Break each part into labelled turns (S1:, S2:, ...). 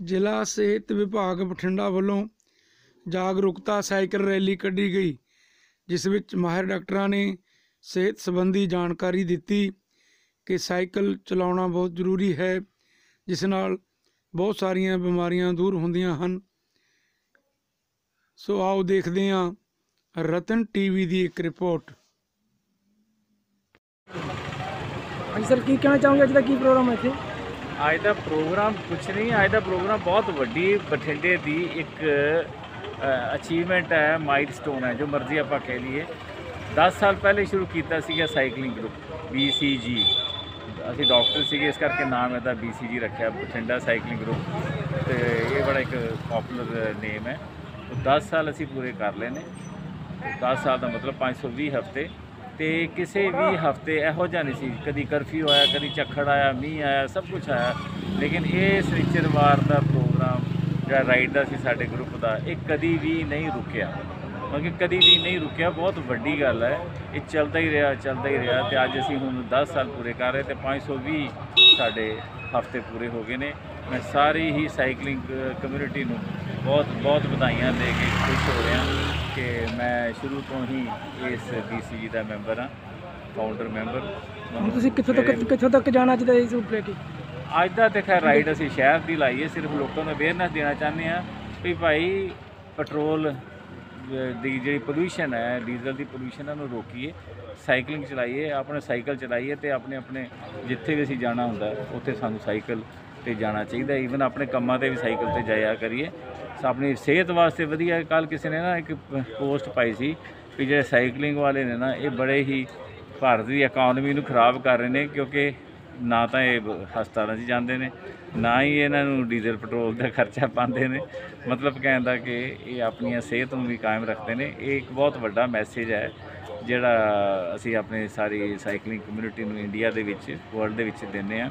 S1: ਜ਼ਿਲ੍ਹਾ ਸਿਹਤ ਵਿਭਾਗ ਬਠਿੰਡਾ ਵੱਲੋਂ ਜਾਗਰੂਕਤਾ ਸਾਈਕਲ ਰੈਲੀ ਕੱਢੀ ਗਈ, ਜਿਸ ਵਿੱਚ ਮਾਹਿਰ ਡਾਕਟਰਾਂ ਨੇ ਸਿਹਤ ਸੰਬੰਧੀ ਜਾਣਕਾਰੀ ਦਿੱਤੀ ਕਿ ਸਾਈਕਲ ਚਲਾਉਣਾ ਬਹੁਤ ਜ਼ਰੂਰੀ ਹੈ, ਜਿਸ ਨਾਲ ਬਹੁਤ ਸਾਰੀਆਂ ਬਿਮਾਰੀਆਂ ਦੂਰ ਹੁੰਦੀਆਂ ਹਨ। ਸੋ ਆਓ ਦੇਖਦੇ ਹਾਂ ਰਤਨ ਟੀਵੀ ਦੀ ਇੱਕ ਰਿਪੋਰਟ।
S2: ਹਾਂਜੀ ਸਰ, ਕੀ ਕਹਿਣਾ ਚਾਹੋਗੇ? ਅੱਜ ਦਾ ਕੀ ਪ੍ਰੋਗਰਾਮ ਹੈ ਇੱਥੇ?
S3: ਅੱਜ ਦਾ ਪ੍ਰੋਗਰਾਮ ਕੁਛ ਨਹੀਂ, ਅੱਜ ਦਾ ਪ੍ਰੋਗਰਾਮ ਬਹੁਤ ਵੱਡੀ ਬਠਿੰਡੇ ਦੀ ਇੱਕ ਅਚੀਵਮੈਂਟ ਹੈ ਮਾਈਲਸਟੋਨ ਹੈ, ਜੋ ਮਰਜ਼ੀ ਆਪਾਂ ਕਹਿ ਲਈਏ। 10 ਸਾਲ ਪਹਿਲੇ ਸ਼ੁਰੂ ਕੀਤਾ ਸੀਗਾ ਸਾਈਕਲਿੰਗ ਗਰੁੱਪ BCG ਅਸੀਂ ਡਾਕਟਰ ਸੀਗੇ, ਇਸ ਕਰਕੇ ਨਾਮ ਇਹਦਾ BCG ਰੱਖਿਆ, ਬਠਿੰਡਾ ਸਾਈਕਲਿੰਗ ਗਰੁੱਪ ਤੇ ਇਹ ਬੜਾ ਇੱਕ ਪਪੂਲਰ ਨੇਮ ਹੈ। 10 ਸਾਲ ਅਸੀਂ ਪੂਰੇ ਕਰ ਲਏ ਨੇ। 10 ਸਾਲ ਦਾ ਮਤਲਬ 520 ਹਫ਼ਤੇ। ਤੇ ਕਿਸੇ ਵੀ ਹਫ਼ਤੇ ਇਹੋ ਜਿਹਾ ਨਹੀਂ ਸੀ। ਕਦੀ ਕਰਫਿਊ ਆਇਆ, ਕਦੀ ਝੱਖੜ ਆਇਆ, ਮੀਂਹ ਆਇਆ, ਸਭ ਕੁਝ ਆਇਆ। ਲੇਕਿਨ ਇਹ ਸ੍ਰਿਚਰਵਾਰ ਦਾ ਪ੍ਰੋਗਰਾਮ ਜਿਹੜਾ ਰਾਈਡ ਦਾ ਸੀ ਸਾਡੇ ਗਰੁੱਪ ਦਾ, ਇਹ ਕਦੀ ਵੀ ਨਹੀਂ ਰੁਕਿਆ। ਕਿਉਂਕਿ ਕਦੀ ਵੀ ਨਹੀਂ ਰੁਕਿਆ, ਬਹੁਤ ਵੱਡੀ ਗੱਲ ਹੈ। ਇਹ ਚੱਲਦਾ ਹੀ ਰਿਹਾ, ਚੱਲਦਾ ਹੀ ਰਿਹਾ ਤੇ ਅੱਜ ਅਸੀਂ ਹੁਣ 10 ਸਾਲ ਪੂਰੇ ਕਰ ਰਹੇ ਤੇ 520 ਸਾਡੇ ਹਫ਼ਤੇ ਪੂਰੇ ਹੋ ਗਏ ਨੇ। ਮੈਂ ਸਾਰੀ ਹੀ ਸਾਈਕਲਿੰਗ ਕਮਿਊਨਿਟੀ ਨੂੰ ਬਹੁਤ ਬਹੁਤ ਵਧਾਈਆਂ ਦੇ ਕੇ ਖੁਸ਼ ਹੋ ਰਿਹਾ। ਕਿ ਮੈਂ ਸ਼ੁਰੂ ਤੋਂ ਹੀ ਇਸ BCG ਦਾ ਮੈਂਬਰ ਹਾਂ ਫਾਊਂਡਰ ਮੈਂਬਰ।
S2: ਹੁਣ ਤੁਸੀਂ ਕਿੱਥੋਂ ਤੱਕ ਕਿੱਥੋਂ ਤੱਕ ਜਾਣਾ ਅੱਜ ਦਾ ਇਸ ਰੂਟ ਲੈ ਕੇ?
S3: ਅੱਜ ਦਾ ਤੇ ਖੈਰ ਰਾਈਡ ਅਸੀਂ ਸ਼ਹਿਰ ਦੀ ਲਾਈਏ ਸਿਰਫ ਲੋਕਾਂ ਨੂੰ ਅਵੇਅਰਨੈਸ ਦੇਣਾ ਚਾਹੁੰਦੇ ਆ ਵੀ ਭਾਈ ਪੈਟਰੋਲ ਦੀ ਜਿਹੜੀ ਪੋਲੂਸ਼ਨ ਹੈ ਡੀਜ਼ਲ ਦੀ ਪੋਲੂਸ਼ਨ ਹੈ ਉਹਨੂੰ ਰੋਕੀਏ ਸਾਈਕਲਿੰਗ ਚਲਾਈਏ ਆਪਣੇ ਸਾਈਕਲ ਚਲਾਈਏ ਤੇ ਆਪਣੇ ਆਪਣੇ ਜਿੱਥੇ ਵੀ ਅਸੀਂ ਜਾਣਾ ਹੁੰਦਾ ਉੱਥੇ ਸਾਨੂੰ ਸਾਈਕਲ ਤੇ ਜਾਣਾ ਚਾਹੀਦਾ ਈਵਨ ਆਪਣੇ ਕੰਮਾਂ ਤੇ ਵੀ ਸਾਈਕਲ ਤੇ ਜਾਇਆ ਕਰੀਏ। ਆਪਣੀ ਸਿਹਤ ਵਾਸਤੇ ਵਧੀਆ ਕੱਲ ਕਿਸੇ ਨੇ ਨਾ ਇੱਕ ਪੋਸਟ ਪਾਈ ਸੀ ਵੀ ਜਿਹੜੇ ਸਾਈਕਲਿੰਗ ਵਾਲੇ ਨੇ ਨਾ, ਇਹ ਬੜੇ ਹੀ ਭਾਰਤ ਦੀ ਇਕਨੋਮੀ ਨੂੰ ਖਰਾਬ ਕਰ ਰਹੇ ਨੇ, ਕਿਉਂਕਿ ਨਾ ਤਾਂ ਇਹ ਹਸਪਤਾਲਾਂ 'ਚ ਜਾਂਦੇ ਨੇ, ਨਾ ਹੀ ਇਹਨਾਂ ਨੂੰ ਡੀਜ਼ਲ, ਪੈਟਰੋਲ ਦਾ ਖਰਚਾ ਪਾਉਂਦੇ ਨੇ। ਮਤਲਬ ਕਹਿਣ ਦਾ ਕਿ ਇਹ ਆਪਣੀਆਂ ਸਿਹਤ ਨੂੰ ਵੀ ਕਾਇਮ ਰੱਖਦੇ ਨੇ। ਇਹ ਇੱਕ ਬਹੁਤ ਵੱਡਾ ਮੈਸੇਜ ਹੈ, ਜਿਹੜਾ ਅਸੀਂ ਆਪਣੇ ਸਾਰੀ ਸਾਈਕਲਿੰਗ ਕਮਿਊਨਿਟੀ ਨੂੰ ਇੰਡੀਆ ਦੇ ਵਿੱਚ ਵਰਲਡ ਦੇ ਵਿੱਚ ਦਿੰਦੇ ਆ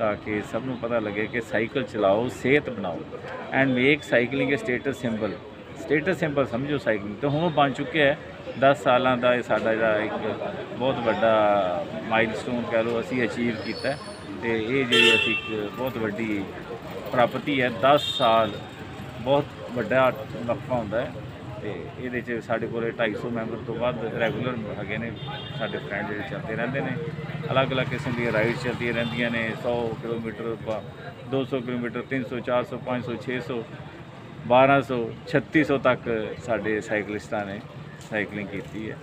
S3: ਤਾਂ ਕਿ ਸਭ ਨੂੰ ਪਤਾ ਲੱਗੇ ਕਿ ਸਾਈਕਲ ਚਲਾਓ, ਸਿਹਤ ਬਣਾਓ। And make cycling a status symbol status symbol ਸਮਝੋ ਸਾਈਕਲਿੰਗ ਤੇ। ਹੁਣ ਉਹ ਬਣ ਚੁੱਕਿਆ ਹੈ। 10 ਸਾਲਾਂ ਦਾ ਇਹ ਸਾਡਾ ਜਿਹੜਾ ਇੱਕ ਬਹੁਤ ਵੱਡਾ ਮਾਈਲਸਟੋਨ ਕਹਿ ਲਓ ਅਸੀਂ ਅਚੀਵ ਕੀਤਾ ਹੈ। ਤੇ ਇਹ ਜਿਹੜੀ ਅਸੀਂ ਇੱਕ ਬਹੁਤ ਵੱਡੀ ਪ੍ਰਾਪਤੀ ਹੈ। 10 ਸਾਲ ਬਹੁਤ ਵੱਡਾ ਵਕਫਾ ਹੁੰਦਾ ਹੈ। ਤੇ ਇਹਦੇ 'ਚ ਸਾਡੇ ਕੋਲੇ 250 ਮੈਂਬਰ ਤੋਂ ਵੱਧ ਰੈਗੂਲਰ ਹੈਗੇ ਨੇ, ਸਾਡੇ ਫਰੈਂਡ ਜਿਹੜੇ ਚੱਲਦੇ ਰਹਿੰਦੇ ਨੇ। ਅਲੱਗ-ਅਲੱਗ ਕਿਸਮ ਦੀਆਂ ਰਾਈਡਸ ਚੱਲਦੀਆਂ ਰਹਿੰਦੀਆਂ ਨੇ 100 ਕਿਲੋਮੀਟਰ 200 ਕਿਲੋਮੀਟਰ 300 400 500 600 1200 3600 ਤੱਕ ਸਾਡੇ ਸਾਈਕਲਿਸਟਾਂ ਨੇ ਸਾਈਕਲਿੰਗ ਕੀਤੀ ਹੈ।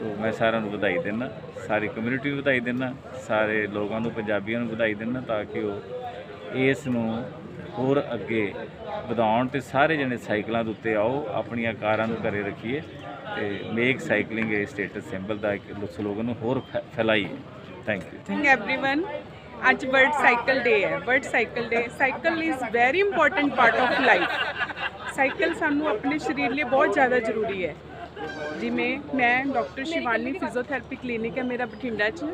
S3: ਤੋਂ ਮੈਂ ਸਾਰਿਆਂ ਨੂੰ ਵਧਾਈ ਦਿੰਦਾ, ਸਾਰੀ ਕਮਿਊਨਿਟੀ ਨੂੰ ਵਧਾਈ ਦਿੰਦਾ, ਸਾਰੇ ਲੋਕਾਂ ਨੂੰ, ਪੰਜਾਬੀਆਂ ਨੂੰ ਵਧਾਈ ਦਿੰਦਾ ਤਾਂ ਕਿ ਉਹ ਇਸ ਨੂੰ ਹੋਰ ਅੱਗੇ ਵਧਾਉਣ ਤੇ ਸਾਰੇ ਜਣੇ ਸਾਈਕਲਾਂ ਦੇ ਉੱਤੇ ਆਓ, ਆਪਣੀਆਂ ਕਾਰਾਂ ਨੂੰ ਘਰੇ ਰੱਖੀਏ ਤੇ make cycling a status symbol ਦਾ ਇੱਕ ਸਲੋਗਨ ਨੂੰ ਹੋਰ ਫੈ- ਫੈਲਾਈਏ। Thank you
S4: morning everyone. ਅੱਜ ਵਰਡ ਸਾਈਕਲ ਡੇ ਹੈ। World cycle day cycle is very important part of life cycle ਸਾਨੂੰ ਆਪਣੇ ਸਰੀਰ ਲਈ ਬਹੁਤ ਜ਼ਿਆਦਾ ਜ਼ਰੂਰੀ ਹੈ। ਜਿਵੇਂ ਮੈਂ ਡਾਕਟਰ ਸ਼ਿਵਾਨੀ ਫਿਜ਼ੀਓਥੈਰੇਪੀ ਕਲੀਨਿਕ ਹੈ ਮੇਰਾ ਬਠਿੰਡਾ 'ਚ।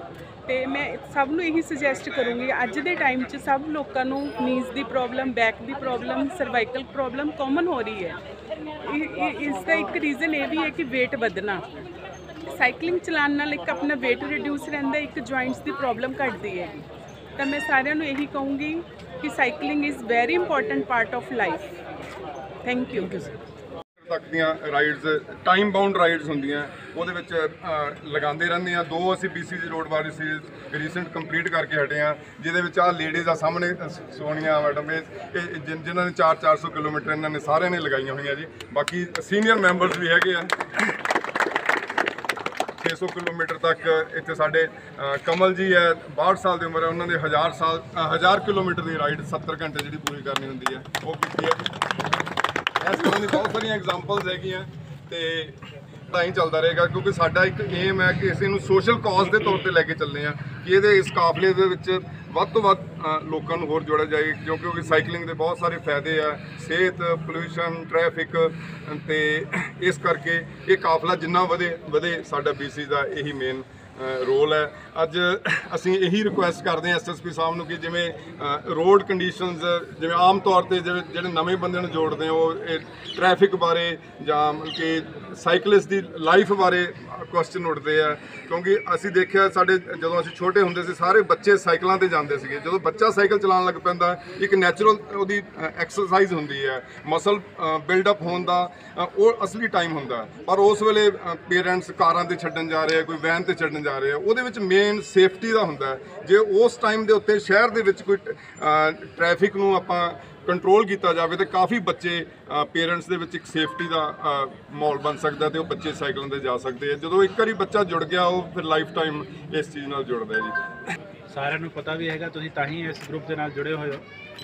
S4: ਤੇ ਮੈਂ ਸਭ ਨੂੰ ਇਹੀ ਸੁਜੈਸਟ ਕਰੂੰਗੀ ਅੱਜ ਦੇ ਟਾਈਮ 'ਚ ਸਭ ਲੋਕਾਂ ਨੂੰ ਨੀਜ਼ ਦੀ ਪ੍ਰੋਬਲਮ ਬੈਕ ਦੀ ਪ੍ਰੋਬਲਮ ਸਰਵਾਈਕਲ ਪ੍ਰੋਬਲਮ ਕਾਮਨ ਹੋ ਰਹੀ ਹੈ। ਇਸ ਦਾ ਇੱਕ ਰੀਜ਼ਨ ਇਹ ਵੀ ਹੈ ਕਿ weight ਵਧਣਾ। ਸਾਈਕਲਿੰਗ ਚਲਾਉਣ ਨਾਲ ਇੱਕ ਆਪਣਾ weight ਰਿਡਿਊਸ ਰਹਿੰਦਾ ਇੱਕ ਜੁਆਇੰਟਸ ਦੀ ਪ੍ਰੋਬਲਮ ਘਟਦੀ ਹੈ। ਤਾਂ ਮੈਂ ਸਾਰਿਆਂ ਨੂੰ ਇਹੀ ਕਹੂੰਗੀ ਕਿ cycling is very important part of life thank you
S5: ਤੱਕ ਦੀਆਂ ਰਾਈਡਸ ਟਾਈਮ ਬਾਉਂਡ ਰਾਈਡਸ ਹੁੰਦੀਆਂ ਉਹਦੇ ਵਿੱਚ ਲਗਾਉਂਦੇ ਰਹਿੰਦੇ ਆ ਦੋ ਅਸੀਂ BCG ਰੋਡ ਵਾਲੀ ਸੀਰੀਜ਼ ਰੀਸੈਂਟ ਕੰਪਲੀਟ ਕਰਕੇ ਹਟੇ ਆ ਜਿਹਦੇ ਵਿੱਚ ਆ ਲੇਡੀਜ਼ ਆ ਸਾਹਮਣੇ ਸੋਨੀਆ ਮੈਡਮ ਇਹ ਇਹ ਜਿਨ- ਜਿਨ੍ਹਾਂ ਨੇ 4-400 ਕਿਲੋਮੀਟਰ ਇਹਨਾਂ ਨੇ ਸਾਰਿਆਂ ਨੇ ਲਗਾਈਆਂ ਹੋਈਆਂ ਜੀ। ਬਾਕੀ ਸੀਨੀਅਰ ਮੈਂਬਰਸ ਵੀ ਹੈਗੇ ਆ। 600 ਕਿਲੋਮੀਟਰ ਤੱਕ ਇੱਥੇ ਸਾਡੇ ਕਮਲ ਜੀ ਹੈ 62 ਸਾਲ ਦੀ ਉਮਰ ਹੈ ਉਹਨਾਂ ਨੇ 1000 ਸਾਲ ਅ, 1000 ਕਿਲੋਮੀਟਰ ਦੀ ਰਾਈਡ 70 ਘੰਟੇ ਜਿਹੜੀ ਪੂਰੀ ਕਰਨੀ ਹੁੰਦੀ ਹੈ। ਉਹ ਕੀਤੀ ਹੈ ਇਸ ਤਰ੍ਹਾਂ ਦੀ ਬਹੁਤ ਸਾਰੀਆਂ ਐਗਜ਼ਾਮਪਲਸ ਹੈਗੀਆਂ ਤੇ ਤਾਂ ਹੀ ਚੱਲਦਾ ਰਹੇਗਾ ਕਿਉਂਕਿ ਸਾਡਾ ਇੱਕ ਏਮ ਹੈ ਕਿ ਅਸੀਂ ਇਹਨੂੰ ਸੋਸ਼ਲ ਕਾਜ਼ ਦੇ ਤੌਰ ਤੇ ਲੈ ਕੇ ਚੱਲਦੇ ਆ ਕਿ ਇਹਦੇ ਇਸ ਕਾਫਲੇ ਦੇ ਵਿੱਚ ਵੱਧ ਤੋਂ ਵੱਧ ਲੋਕਾਂ ਨੂੰ ਹੋਰ ਜੋੜਿਆ ਜਾਏ ਕਿਉਂਕਿ ਸਾਈਕਲਿੰਗ ਦੇ ਬਹੁਤ ਸਾਰੇ ਫਾਇਦੇ ਆ, ਸਿਹਤ ਪੋਲੂਸ਼ਨ ਟ੍ਰੈਫਿਕ ਤੇ ਇਸ ਕਰਕੇ ਇਹ ਕਾਫਲਾ ਜਿੰਨਾ ਵਧੇ ਵਧੇ ਸਾਡਾ BC ਦਾ ਇਹੀ ਮੇਨ ਰੋਲ ਹੈ। ਅੱਜ ਅਸੀਂ ਇਹੀ ਰਿਕੁਐਸਟ ਕਰਦੇ ਹਾਂ ਐਸਐਸਪੀ ਸਾਹਿਬ ਨੂੰ ਕਿ ਜਿਵੇਂ ਰੋਡ ਕੰਡੀਸ਼ਨਸ ਜਿਵੇਂ ਆਮ ਤੌਰ ਤੇ ਜਿਵੇਂ ਜਿਹੜੇ ਨਵੇਂ ਬੰਦੇ ਨੂੰ ਜੋੜਦੇ ਆ ਉਹ ਟ੍ਰੈਫਿਕ ਬਾਰੇ ਜਾਂ ਕਿ ਸਾਈਕਲਿਸਟ ਦੀ ਲਾਈਫ ਬਾਰੇ ਕੁਐਸਚਨ ਉੱਠਦੇ ਆ। ਕਿਉਂਕਿ ਅਸੀਂ ਦੇਖਿਆ ਸਾਡੇ ਜਦੋਂ ਅਸੀਂ ਛੋਟੇ ਹੁੰਦੇ ਸੀ, ਸਾਰੇ ਬੱਚੇ ਸਾਈਕਲਾਂ ਤੇ ਜਾਂਦੇ ਸੀਗੇ। ਜਦੋਂ ਬੱਚਾ ਸਾਈਕਲ ਚਲਾਉਣ ਲੱਗ ਪੈਂਦਾ, ਇੱਕ ਨੈਚੁਰਲ ਉਹਦੀ ਐਕਸਰਸਾਈਜ਼ ਹੁੰਦੀ ਹੈ। ਮਸਲ ਬਿਲਡ ਅਪ ਹੋਣ ਦਾ ਉਹ ਅਸਲੀ ਟਾਈਮ ਹੁੰਦਾ। ਪਰ ਉਸ ਵੇਲੇ ਪੇਰੈਂਟਸ ਕਾਰਾਂ ਤੇ ਛੱਡਣ ਜਾ ਰਹੇ ਆ, ਕੋਈ ਵੈਨ ਤੇ ਛੱਡਣ ਜਾ ਰਹੇ ਆ, ਉਹਦੇ ਵਿੱਚ ਮੇਨ ਸੇਫਟੀ ਦਾ ਹੁੰਦਾ ਜੇ ਉਸ ਟਾਈਮ ਦੇ ਉੱਤੇ ਸ਼ਹਿਰ ਦੇ ਵਿੱਚ ਕੋਈ ਟ੍ਰੈਫਿਕ ਨੂੰ ਆਪਾਂ ਕੰਟਰੋਲ ਕੀਤਾ ਜਾਵੇ, ਤੇ ਕਾਫੀ ਬੱਚੇ ਪੇਰੈਂਟਸ ਦੇ ਵਿੱਚ ਇੱਕ ਸੇਫਟੀ ਦਾ ਮਾਹੌਲ ਬਣ ਸਕਦਾ ਤੇ ਉਹ ਬੱਚੇ ਸਾਈਕਲਾਂ ਤੇ ਜਾ ਸਕਦੇ ਆ। ਜਦੋਂ ਇੱਕ ਵਾਰੀ ਬੱਚਾ ਜੁੜ ਗਿਆ, ਉਹ ਫਿਰ ਲਾਈਫ ਟਾਈਮ ਇਸ ਚੀਜ਼ ਨਾਲ ਜੁੜਦਾ ਜੀ।
S6: ਸਾਰਿਆਂ ਨੂੰ ਪਤਾ ਵੀ ਹੈਗਾ, ਤੁਸੀਂ ਤਾਂ ਹੀ ਇਸ ਗਰੁੱਪ ਦੇ ਨਾਲ ਜੁੜੇ ਹੋਏ ਹੋ।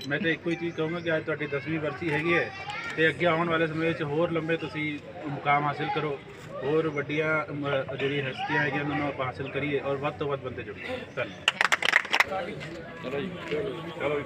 S6: ਮੈਂ ਤਾਂ ਇੱਕੋ ਹੀ ਚੀਜ਼ ਕਹੂੰਗਾ ਕਿ ਅੱਜ ਤੁਹਾਡੀ 10ਵੀਂ ਵਰਸੀ ਹੈਗੀ ਹੈ, ਤੇ ਅੱਗੇ ਆਉਣ ਵਾਲੇ ਸਮੇਂ ਵਿੱਚ ਹੋਰ ਲੰਬੇ ਤੁਸੀਂ ਮੁਕਾਮ ਹਾਸਿਲ ਕਰੋ। ਹੋਰ ਵੱਡੀਆਂ ਅਮ, ਜਿਹੜੀ ਹਸਤੀਆਂ ਹੈਗੀਆਂ ਉਹਨਾਂ ਨੂੰ ਆਪਾਂ ਹਾਸਿਲ ਕਰੀਏ ਔਰ ਵੱਧ ਤੋਂ ਵੱਧ ਬੰਦੇ ਜੁੜੀਏ। ਧੰਨਵਾਦ।
S3: ਚਲੋ